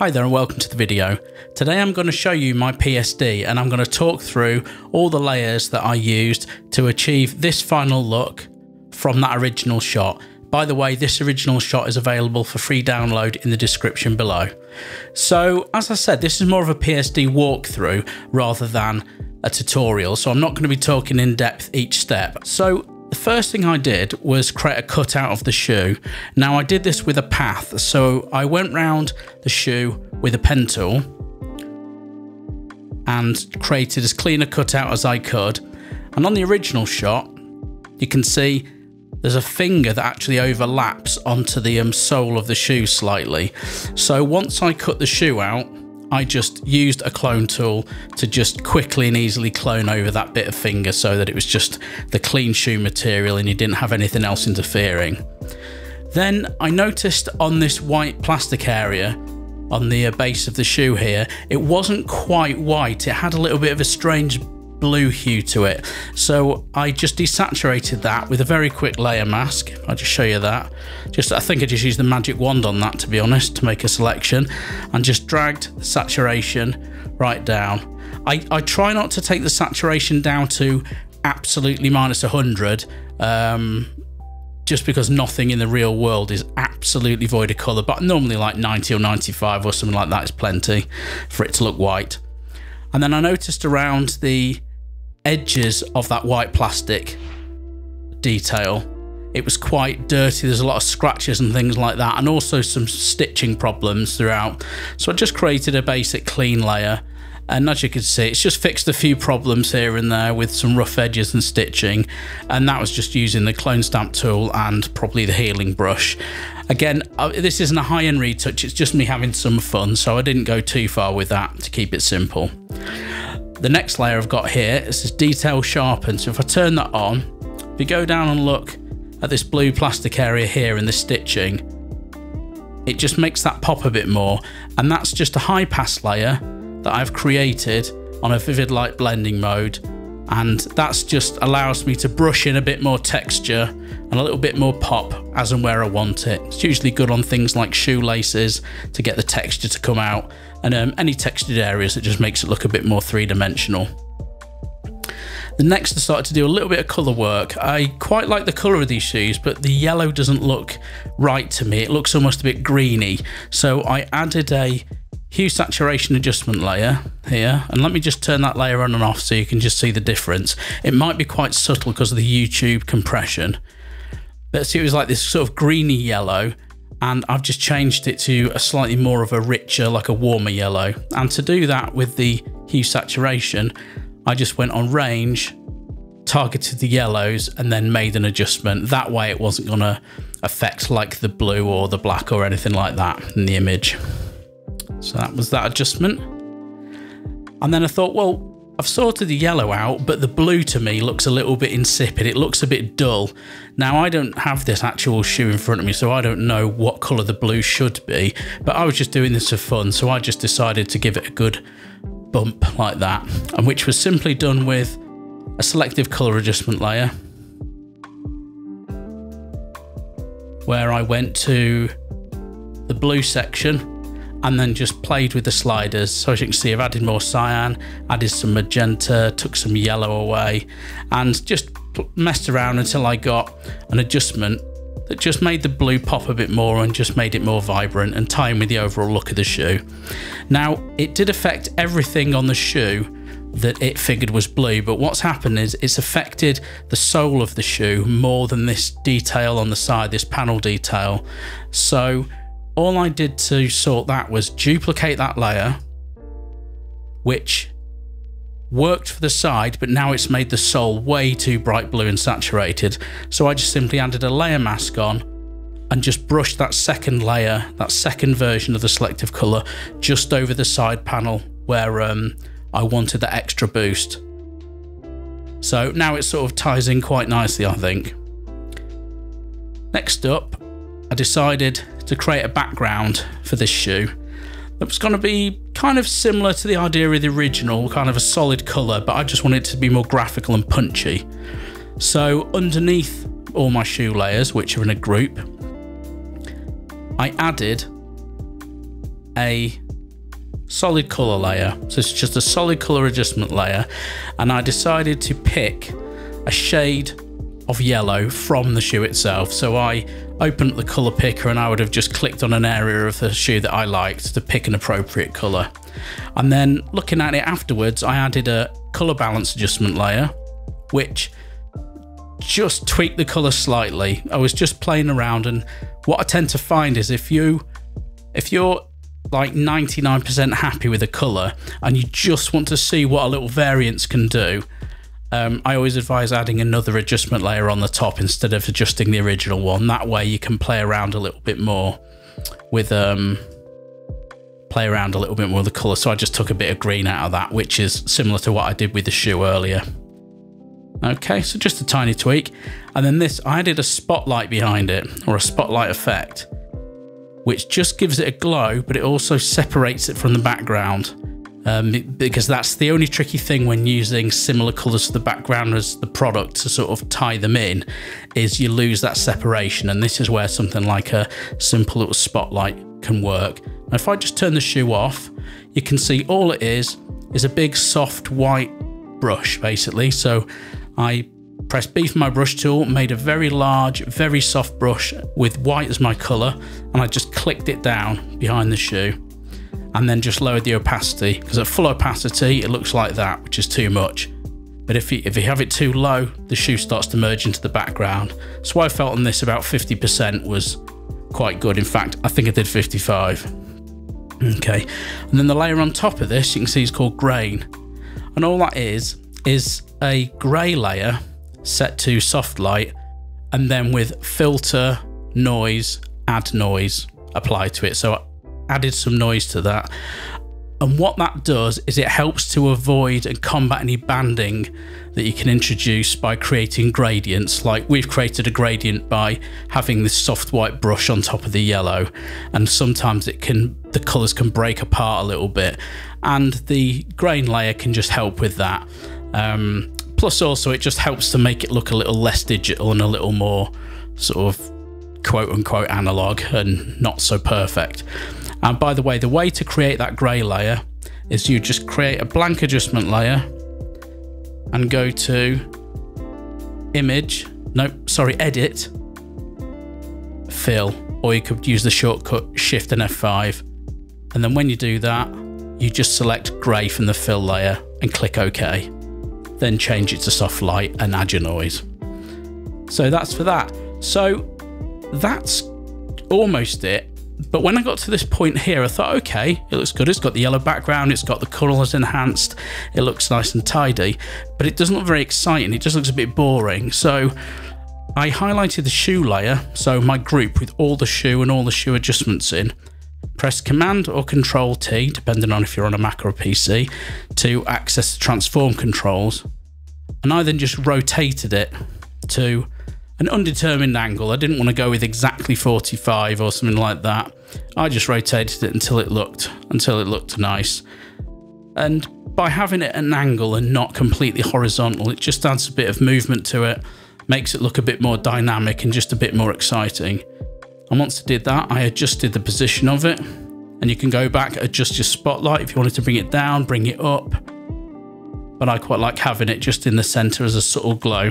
Hi there and welcome to the video. Today I'm going to show you my PSD and I'm going to talk through all the layers that I used to achieve this final look from that original shot. By the way, this original shot is available for free download in the description below. So as I said, this is more of a PSD walkthrough rather than a tutorial, so I'm not going to be talking in depth each step. So the first thing I did was create a cutout of the shoe. Now I did this with a path, so I went round the shoe with a pen tool and created as clean a cutout as I could. And on the original shot, you can see there's a finger that actually overlaps onto the um, sole of the shoe slightly. So once I cut the shoe out, I just used a clone tool to just quickly and easily clone over that bit of finger so that it was just the clean shoe material and you didn't have anything else interfering. Then I noticed on this white plastic area on the uh, base of the shoe here, it wasn't quite white. It had a little bit of a strange blue hue to it. So I just desaturated that with a very quick layer mask. I'll just show you that. Just I think I just used the magic wand on that to be honest to make a selection and just dragged the saturation right down. I, I try not to take the saturation down to absolutely minus 100 um, just because nothing in the real world is absolutely void of colour but normally like 90 or 95 or something like that is plenty for it to look white. And then I noticed around the edges of that white plastic detail. It was quite dirty. There's a lot of scratches and things like that, and also some stitching problems throughout. So I just created a basic clean layer. And as you can see, it's just fixed a few problems here and there with some rough edges and stitching. And that was just using the clone stamp tool and probably the healing brush. Again, uh, this isn't a high-end retouch, it's just me having some fun, so I didn't go too far with that to keep it simple. The next layer I've got here is this detail sharpen. So if I turn that on, if you go down and look at this blue plastic area here in the stitching, it just makes that pop a bit more. And that's just a high pass layer that I've created on a vivid light blending mode. And that's just allows me to brush in a bit more texture and a little bit more pop as and where I want it. It's usually good on things like shoelaces to get the texture to come out and um, any textured areas, it just makes it look a bit more three-dimensional. The next I started to do a little bit of colour work. I quite like the colour of these shoes, but the yellow doesn't look right to me. It looks almost a bit greeny. So I added a hue saturation adjustment layer here. And let me just turn that layer on and off so you can just see the difference. It might be quite subtle because of the YouTube compression. But see, it was like this sort of greeny yellow and I've just changed it to a slightly more of a richer, like a warmer yellow. And to do that with the hue saturation, I just went on range, targeted the yellows, and then made an adjustment. That way it wasn't gonna affect like the blue or the black or anything like that in the image. So that was that adjustment. And then I thought, well, I've sorted the yellow out, but the blue to me looks a little bit insipid. It looks a bit dull. Now, I don't have this actual shoe in front of me, so I don't know what colour the blue should be, but I was just doing this for fun, so I just decided to give it a good bump like that, and which was simply done with a selective colour adjustment layer, where I went to the blue section and then just played with the sliders. So as you can see, I've added more cyan, added some magenta, took some yellow away, and just messed around until I got an adjustment that just made the blue pop a bit more and just made it more vibrant and tie in with the overall look of the shoe. Now, it did affect everything on the shoe that it figured was blue, but what's happened is it's affected the sole of the shoe more than this detail on the side, this panel detail. So all I did to sort that was duplicate that layer, which worked for the side, but now it's made the sole way too bright blue and saturated. So I just simply added a layer mask on and just brushed that second layer, that second version of the selective color, just over the side panel where um, I wanted that extra boost. So now it sort of ties in quite nicely, I think. Next up, I decided to create a background for this shoe that was going to be kind of similar to the idea of the original, kind of a solid colour, but I just wanted it to be more graphical and punchy. So underneath all my shoe layers, which are in a group, I added a solid color layer. So it's just a solid color adjustment layer. And I decided to pick a shade of yellow from the shoe itself. So I opened the color picker and I would have just clicked on an area of the shoe that I liked to pick an appropriate color. And then looking at it afterwards, I added a color balance adjustment layer, which just tweaked the color slightly. I was just playing around and what I tend to find is if you if you're like 99% happy with a color and you just want to see what a little variance can do, um, I always advise adding another adjustment layer on the top instead of adjusting the original one. That way you can play around a little bit more with um, play around a little bit more with the color. So I just took a bit of green out of that, which is similar to what I did with the shoe earlier. Okay, so just a tiny tweak. And then this, I added a spotlight behind it or a spotlight effect, which just gives it a glow, but it also separates it from the background um, because that's the only tricky thing when using similar colours to the background as the product to sort of tie them in is you lose that separation. And this is where something like a simple little spotlight can work. Now, if I just turn the shoe off you can see all it is is a big soft white brush basically. So I pressed B for my brush tool, made a very large, very soft brush with white as my colour, and I just clicked it down behind the shoe and then just lowered the opacity because at full opacity it looks like that which is too much. But if you, if you have it too low the shoe starts to merge into the background. So I felt on this about 50% was quite good. In fact I think I did 55 okay. And then the layer on top of this you can see is called grain. And all that is is a grey layer set to soft light and then with filter noise add noise applied to it. So added some noise to that. And what that does is it helps to avoid and combat any banding that you can introduce by creating gradients. Like we've created a gradient by having this soft white brush on top of the yellow, and sometimes it can the colours can break apart a little bit, and the grain layer can just help with that. Um, plus, also it just helps to make it look a little less digital and a little more sort of quote unquote analog and not so perfect. And by the way, the way to create that grey layer is you just create a blank adjustment layer and go to image, no, sorry, edit, fill, or you could use the shortcut shift and F5. And then when you do that, you just select grey from the fill layer and click OK. Then change it to soft light and add your noise. So that's for that. So that's almost it but when I got to this point here, I thought, okay, it looks good. It's got the yellow background, it's got the colours enhanced, it looks nice and tidy, but it doesn't look very exciting. It just looks a bit boring. So I highlighted the shoe layer, so my group with all the shoe and all the shoe adjustments in. Press Command or Control T, depending on if you're on a Mac or a PC, to access the transform controls. And I then just rotated it to an undetermined angle. I didn't want to go with exactly 45 or something like that. I just rotated it until it looked until it looked nice. And by having it at an angle and not completely horizontal, it just adds a bit of movement to it, makes it look a bit more dynamic and just a bit more exciting. And once I did that, I adjusted the position of it. And you can go back, adjust your spotlight if you wanted to bring it down, bring it up. But I quite like having it just in the center as a subtle glow.